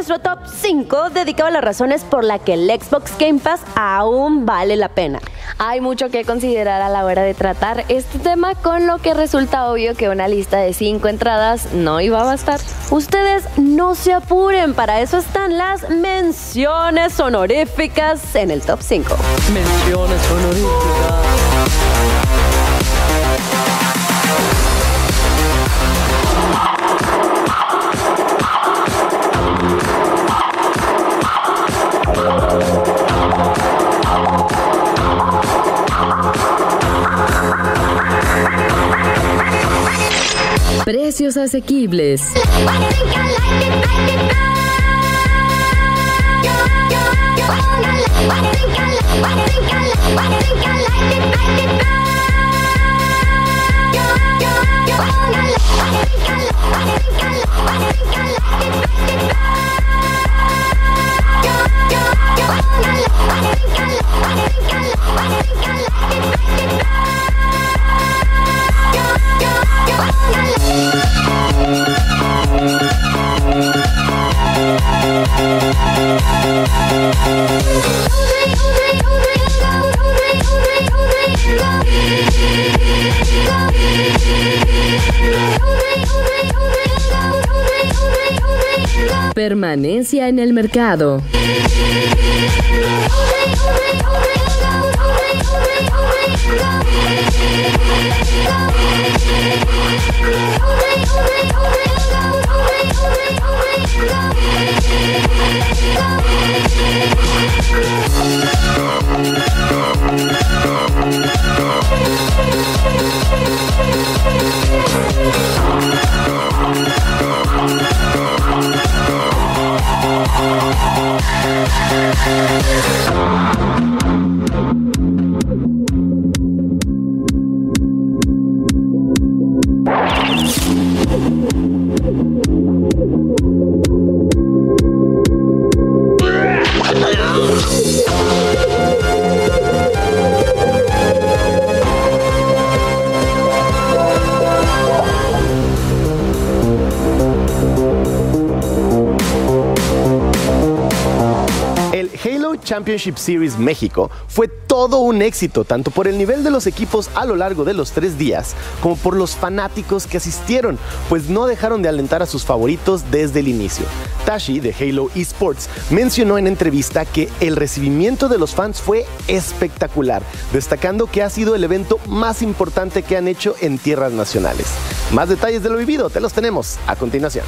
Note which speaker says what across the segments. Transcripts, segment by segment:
Speaker 1: nuestro top 5 dedicado a las razones por las que el Xbox Game Pass aún vale la pena.
Speaker 2: Hay mucho que considerar a la hora de tratar este tema, con lo que resulta obvio que una lista de 5 entradas no iba a bastar.
Speaker 1: Ustedes no se apuren, para eso están las menciones honoríficas en el top 5.
Speaker 3: Menciones honoríficas.
Speaker 4: Precios asequibles. Permanencia en el mercado.
Speaker 5: Championship Series México fue todo un éxito, tanto por el nivel de los equipos a lo largo de los tres días, como por los fanáticos que asistieron, pues no dejaron de alentar a sus favoritos desde el inicio. Tashi de Halo Esports mencionó en entrevista que el recibimiento de los fans fue espectacular, destacando que ha sido el evento más importante que han hecho en tierras nacionales. Más detalles de lo vivido te los tenemos a continuación.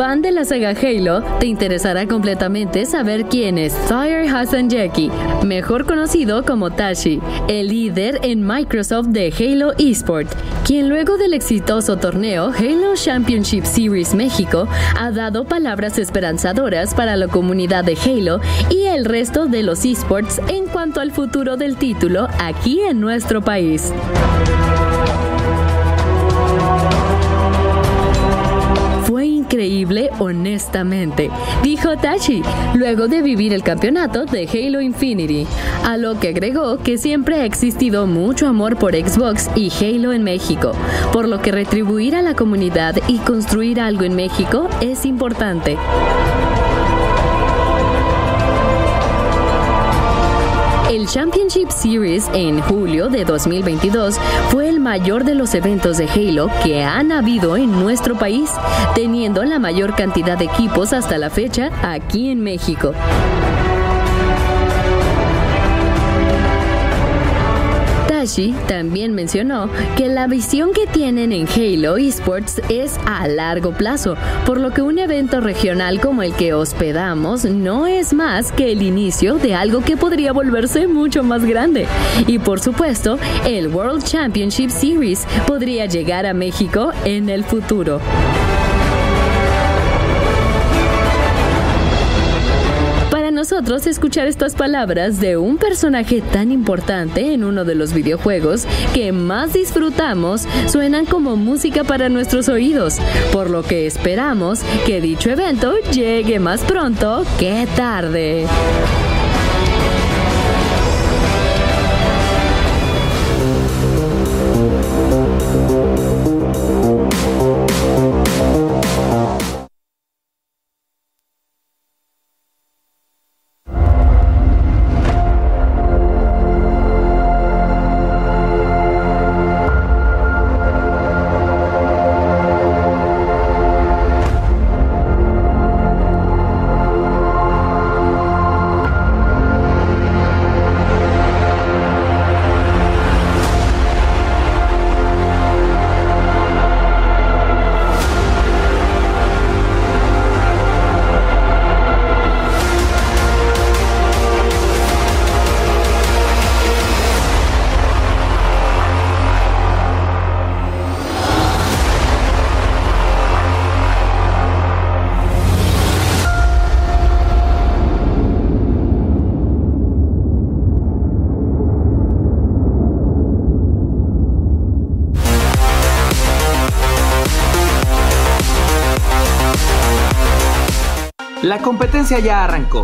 Speaker 5: Fan de la saga Halo, te interesará completamente saber quién es Fire Hassan Jackie, mejor conocido como Tashi, el líder en Microsoft de Halo Esports, quien luego del exitoso torneo Halo Championship Series México ha dado palabras esperanzadoras para la comunidad de Halo y el resto de los esports en cuanto al futuro del título aquí en nuestro país. Increíble honestamente, dijo Tachi, luego de vivir el campeonato de Halo Infinity, a lo que agregó que siempre ha existido mucho amor por Xbox y Halo en México, por lo que retribuir a la comunidad y construir algo en México es importante. El Championship Series en julio de 2022 fue el mayor de los eventos de Halo que han habido en nuestro país, teniendo la mayor cantidad de equipos hasta la fecha aquí en México. También mencionó que la visión que tienen en Halo Esports es a largo plazo, por lo que un evento regional como el que hospedamos no es más que el inicio de algo que podría volverse mucho más grande. Y por supuesto, el World Championship Series podría llegar a México en el futuro. Nosotros escuchar estas palabras de un personaje tan importante en uno de los videojuegos que más disfrutamos suenan como música para nuestros oídos, por lo que esperamos que dicho evento llegue más pronto que tarde.
Speaker 6: La competencia ya arrancó.